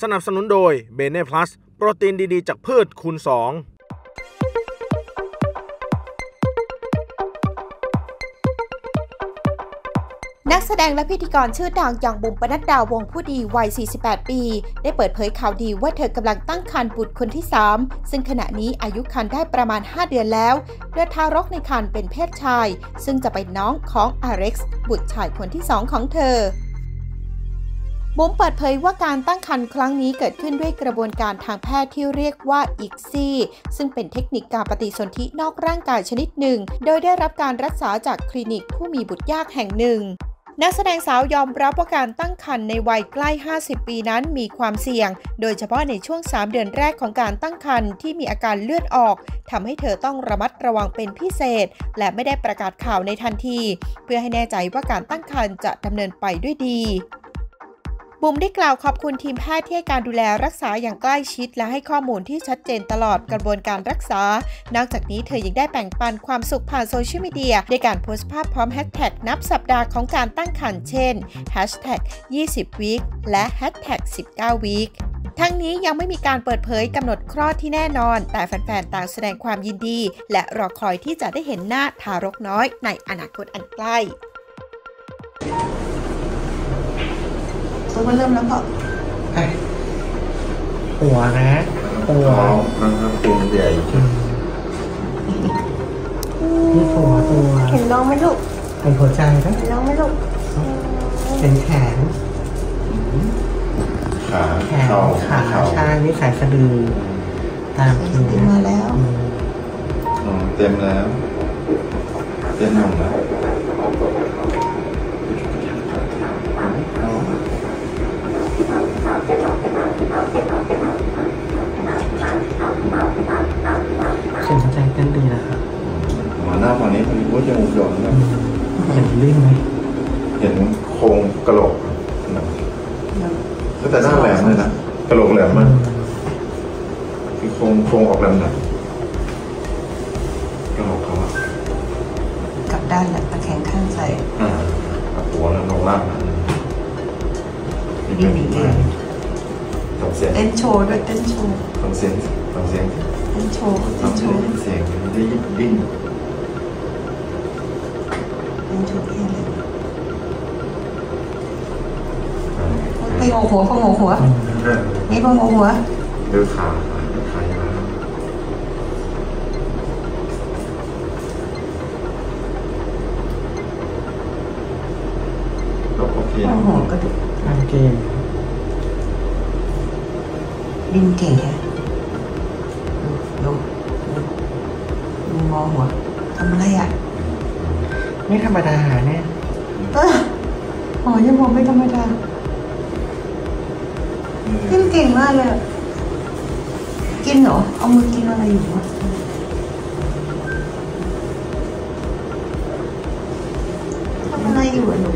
สนับสนุนโดยเบเน่พลัสโปรตีนดีๆ จากพืชคูณ 2นักแสดงและพิธีกรชื่อดังอย่างบุ๋มปนัดดาวงผู้ดีวัย 48 ปี ได้เปิดเผยข่าวดีว่าเธอกำลังตั้งครรภ์บุตรคนที่ 3 ซึ่งขณะนี้อายุครรภ์ได้ประมาณ 5 เดือนแล้วโดยทารกในครรภ์เป็นเพศชาย ซึ่งจะเป็นน้องของอาเร็กซ์บุตรชายคนที่ 2 ของเธอ บุ๋มเปิดเผยว่าการตั้งครรภ์ครั้งนี้เกิดขึ้นด้วยกระบวนการทางแพทย์ที่เรียกว่าอิกซีซึ่งเป็นเทคนิคการปฏิสนธินอกร่างกายชนิดหนึ่ง โดยได้รับการรักษาจากคลินิกผู้มีบุตรยากแห่งหนึ่งนักแสดงสาวยอมรับว่าการตั้งครรภ์ในวัยใกล้ 50 ปีนั้นมีความเสี่ยง โดยเฉพาะในช่วง 3 เดือนแรกของการตั้งครรภ์ที่มีอาการเลือดออกทำให้เธอต้องระมัดระวังเป็นพิเศษ และไม่ได้ประกาศข่าวในทันที เพื่อให้แน่ใจว่าการตั้งครรภ์จะดำเนินไปด้วยดี บุ๋มได้กล่าวขอบคุณทีมแพทย์ที่ให้การดูแลรักษาอย่างใกล้ชิด และให้ข้อมูลที่ชัดเจนตลอดกระบวนการรักษา นอกจากนี้เธอยังได้แบ่งปันความสุขผ่านโซเชียลมีเดียด้วยการโพสต์ภาพพร้อมแฮชแท็กนับสัปดาห์ของการตั้งครรภ์เช่นแฮชแท็ก20 วีคและแฮชแท็ก19 วีคทั้งนี้ยังไม่มีการเปิดเผยกำหนดคลอดที่แน่นอน แต่แฟนๆ ต่างแสดงความยินดี และรอคอยที่จะได้เห็นหน้าทารกน้อยในอนาคตอันใกล้ ตัวมันเริ่มแล้วก็หัวนะหัวมันก็เป็นใหญ่นี่หัวตัวเห็นน้องไหมลูกเห็นหัวใจไหมเห็นน้องไหมลูกเห็นแขนขาแขนขาใช่นี่สายสะดือตามคิวมาแล้วเต็มแล้ว เต็มหมดแล้ว หน้าฝั่งนี้มันก็จะมุกหย่อนนะเห็นลื่นไหมเห็นโครงกระโหลกแต่หน้าแหลมเลยนะกระโหลกแหลมมากคือโครงโครงออกแหลมหน่อยกระโหลกเขาอะกลับด้านแหละตะแคงข้างใส่อ่าหัวแล้วลงล่างดีดีเลยเต้นโชว์ด้วยเต้นโชว์ฟังเสียงฟังเสียงเต้นโชว์เต้นโชว์เสียงได้ดิ้นเต้นโชว์ที่อะ ไรไปโงหัวพงหัวนี่พงหัวเดือขาขายาวก็โอเคหัวกระดูกโอเคดิ้นเก่งแค่ดูดูดูมองหัวทำอะไรอะ ไม่ธรรมดาเนี่ยเออหอยังมองไม่ธรรมดาดิ้นเก่งมากเลย กินเหรอ เอามือกินอะไรอยู่วะทำอะไรอยู่อะหนู